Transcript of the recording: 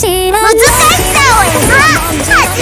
難しさをさ始